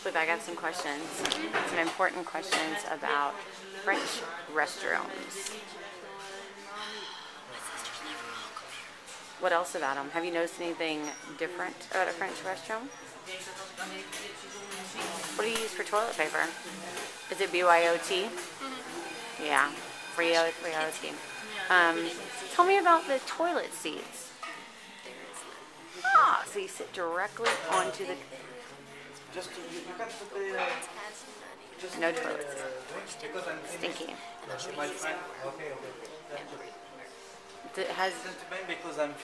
Flip, I got some questions. Some important questions about French restrooms. What else about them? Have you noticed anything different about a French restroom? What do you use for toilet paper? Is it BYOT? Yeah, free O- free OT. Um, tell me about the toilet seats. Ah, so you sit directly onto the no the, toilets. because I'm finished. Stinky. My friend. Okay, okay. It has Gentlemen, because I'm